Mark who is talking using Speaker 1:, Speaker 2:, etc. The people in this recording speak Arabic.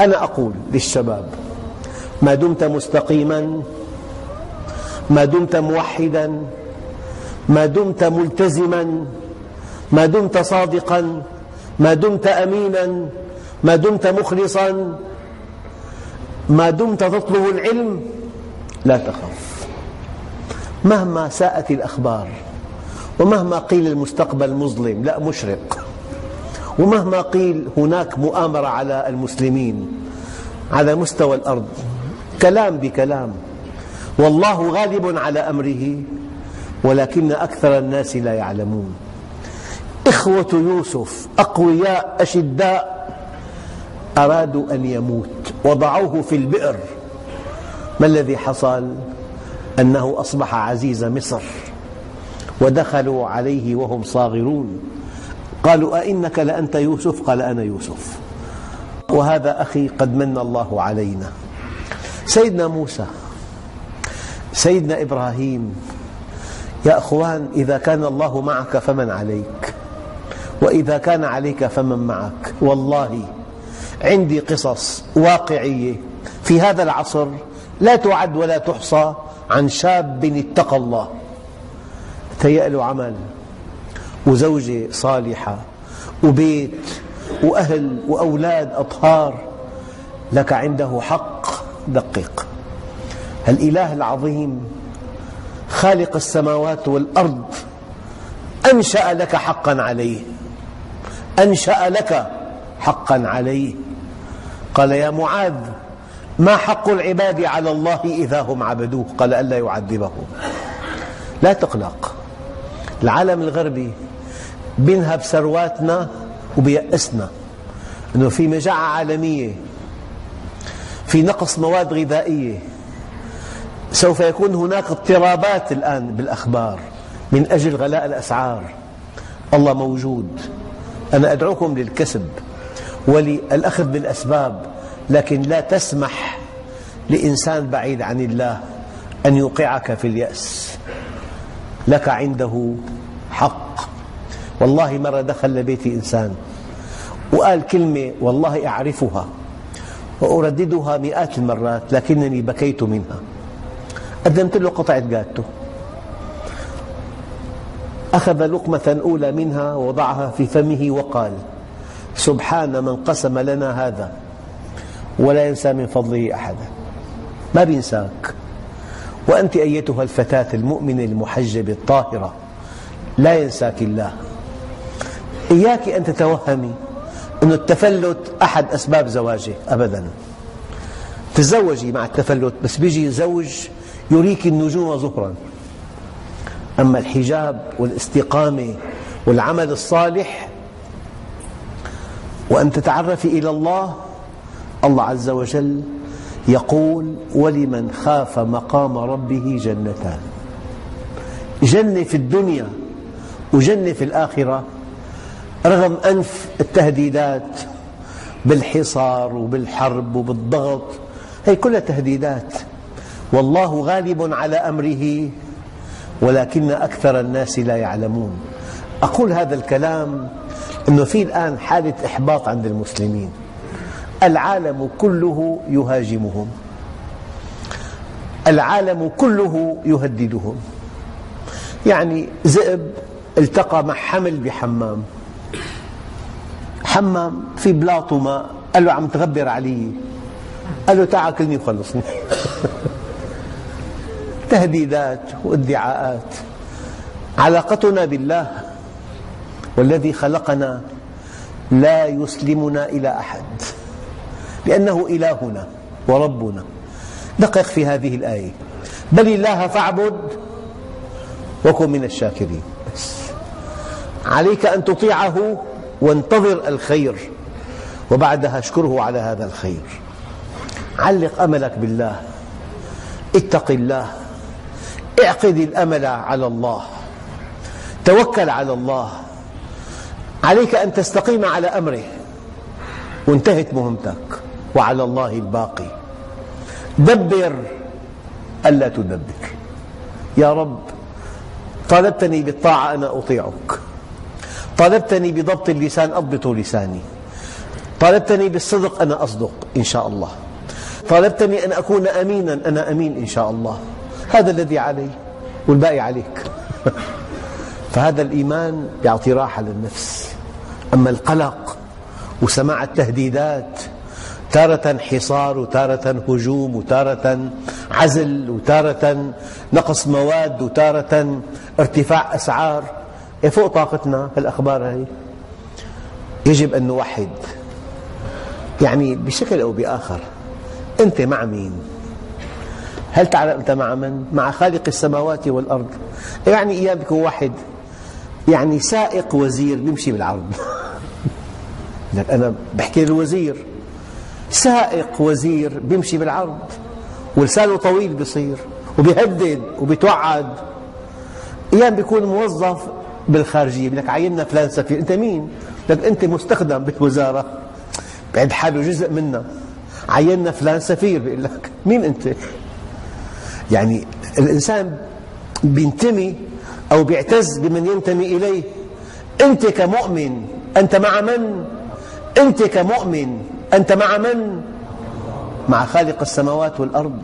Speaker 1: أنا أقول للشباب ما دمت مستقيما ما دمت موحدا ما دمت ملتزما ما دمت صادقا ما دمت أمينا ما دمت مخلصا ما دمت تطلب العلم لا تخف مهما ساءت الأخبار ومهما قيل المستقبل مظلم لا مشرق. ومهما قيل هناك مؤامرة على المسلمين على مستوى الأرض. كلام بكلام. والله غالب على أمره ولكن أكثر الناس لا يعلمون. إخوة يوسف أقوياء أشداء أرادوا أن يموت وضعوه في البئر. ما الذي حصل؟ أنه أصبح عزيز مصر ودخلوا عليه وهم صاغرون. قالوا أئنك لأنت يوسف؟ قال أنا يوسف. وهذا أخي قد من الله علينا. سيدنا موسى سيدنا إبراهيم يا أخوان إذا كان الله معك فمن عليك وإذا كان عليك فمن معك. والله عندي قصص واقعية في هذا العصر لا تعد ولا تحصى عن شاب اتقى الله. تهيأ له عمل. وزوجة صالحة وبيت وأهل وأولاد أطهار لك عنده حق دقق الإله العظيم خالق السماوات والأرض أنشأ لك حقا عليه. أنشأ لك حقا عليه. قال يا معاذ ما حق العباد على الله إذا هم عبدوه؟ قال ألا يعذبهم. لا تقلق. العالم الغربي بينهب ثرواتنا وبيأسنا. أنه في مجاعة عالمية في نقص مواد غذائية. سوف يكون هناك اضطرابات الآن بالأخبار من أجل غلاء الأسعار. الله موجود. أنا أدعوكم للكسب وللأخذ بالأسباب لكن لا تسمح لإنسان بعيد عن الله أن يوقعك في اليأس. لك عنده حق. والله مرة دخل لبيتي إنسان وقال كلمة والله أعرفها وأرددها مئات المرات لكنني بكيت منها. قدمت له قطعة جاتو. أخذ لقمة أولى منها ووضعها في فمه وقال سبحان من قسم لنا هذا ولا ينسى من فضله أحدا. ما بينساك. وأنت أيتها الفتاة المؤمنة المحجبة الطاهرة. لا ينساك الله. إياك أن تتوهمي أن التفلت أحد أسباب زواجه أبدا. تزوجي مع التفلت بس بيجي زوج يريك النجوم ظهرا أما الحجاب والاستقامة والعمل الصالح وأن تتعرفي إلى الله الله عز وجل يقول ولمن خاف مقام ربه جنتان جنة في الدنيا وجنة في الآخرة رغم أنف التهديدات بالحصار وبالحرب وبالضغط هي كلها تهديدات. والله غالب على أمره ولكن أكثر الناس لا يعلمون. أقول هذا الكلام أنه في الآن حالة إحباط عند المسلمين. العالم كله يهاجمهم. العالم كله يهددهم. يعني ذئب التقى مع حمل بحمام. حمام في بلاط وماء قال له عم تغبر علي. قال له تعال كلني وخلصني تهديدات وادعاءات. علاقتنا بالله والذي خلقنا لا يسلمنا إلى أحد. لأنه إلهنا وربنا. دقق في هذه الآية. بل الله فاعبد وكن من الشاكرين. بس عليك أن تطيعه وانتظر الخير وبعدها اشكره على هذا الخير. علق أملك بالله اتق الله اعقد الأمل على الله توكل على الله. عليك أن تستقيم على أمره وانتهت مهمتك وعلى الله الباقي. دبر ألا تدبر. يا رب طالبتني بالطاعة أنا أطيعك. طالبتني بضبط اللسان أضبط لساني. طالبتني بالصدق أنا أصدق إن شاء الله. طالبتني أن أكون أمينا أنا أمين إن شاء الله. هذا الذي علي والباقي عليك. فهذا الإيمان يعطي راحة للنفس. أما القلق وسماع التهديدات تارة حصار وتارة هجوم وتارة عزل وتارة نقص مواد وتارة ارتفاع أسعار فوق طاقتنا الأخبار هذه يجب أن نوحد. يعني بشكل أو بآخر أنت مع مين؟ هل تعلم أنت مع من؟ مع خالق السماوات والأرض. يعني أيام بيكون واحد يعني سائق وزير بيمشي بالعرض. أنا بحكي للوزير. سائق وزير بيمشي بالعرض. ولسانه طويل بيصير وبيهدد وبيتوعد. أيام بيكون موظف بالخارجية لك عيننا فلان سفير أنت مين؟ لك أنت مستخدم بالوزارة بعد حاله جزء منا عيننا فلان سفير بيقول لك مين أنت؟ يعني الإنسان بينتمي أو بيعتز بمن ينتمي إليه أنت كمؤمن أنت مع من؟ أنت كمؤمن أنت مع من؟ مع خالق السماوات والأرض